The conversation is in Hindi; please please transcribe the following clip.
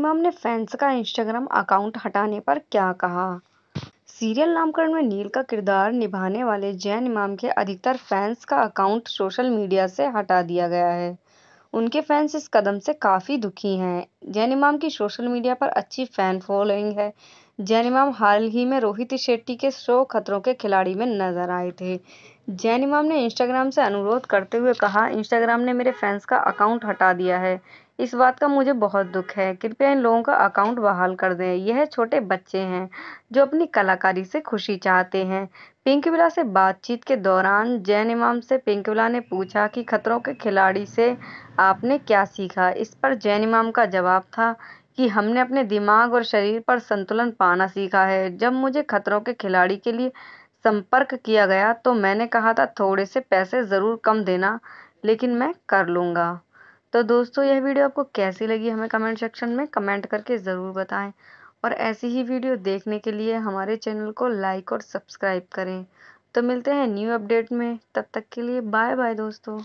इमाम ने फैंस का इंस्टाग्राम अकाउंट हटाने पर क्या कहा? सीरियल नामकरण में नील का किरदार निभाने वाले जैन इमाम के अधिकतर फैंस का अकाउंट सोशल मीडिया से हटा दिया गया है। उनके फैंस इस कदम से काफ़ी दुखी हैं। जैन इमाम की सोशल मीडिया पर अच्छी फ़ैन फॉलोइंग है। जैन इमाम हाल ही में रोहित शेट्टी के शो खतरों के खिलाड़ी में नज़र आए थे। जैन इमाम ने इंस्टाग्राम से अनुरोध करते हुए कहा, इंस्टाग्राम ने मेरे फैंस का अकाउंट हटा दिया है। इस बात का मुझे बहुत दुख है। कृपया इन लोगों का अकाउंट बहाल कर दें। यह छोटे बच्चे हैं, जो अपनी कलाकारी से खुशी चाहते हैं। पिंक विला से बातचीत के दौरान जैन इमाम से पिंक विला ने पूछा कि खतरों के खिलाड़ी से आपने क्या सीखा? इस पर जैन इमाम का जवाब था कि हमने अपने दिमाग और शरीर पर संतुलन पाना सीखा है। जब मुझे खतरों के खिलाड़ी के लिए संपर्क किया गया तो मैंने कहा था, थोड़े से पैसे ज़रूर कम देना, लेकिन मैं कर लूँगा। तो दोस्तों, यह वीडियो आपको कैसी लगी हमें कमेंट सेक्शन में कमेंट करके ज़रूर बताएँ। और ऐसी ही वीडियो देखने के लिए हमारे चैनल को लाइक और सब्सक्राइब करें। तो मिलते हैं न्यू अपडेट में। तब तक के लिए बाय बाय दोस्तों।